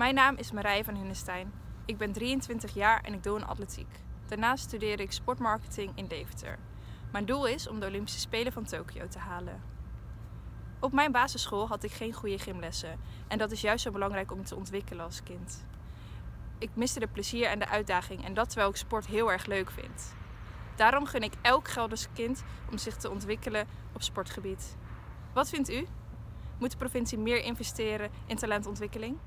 Mijn naam is Marije van Hunnestein. Ik ben 23 jaar en ik doe een atletiek. Daarnaast studeer ik sportmarketing in Deventer. Mijn doel is om de Olympische Spelen van Tokio te halen. Op mijn basisschool had ik geen goede gymlessen en dat is juist zo belangrijk om te ontwikkelen als kind. Ik miste de plezier en de uitdaging en dat terwijl ik sport heel erg leuk vind. Daarom gun ik elk Gelders kind om zich te ontwikkelen op sportgebied. Wat vindt u? Moet de provincie meer investeren in talentontwikkeling?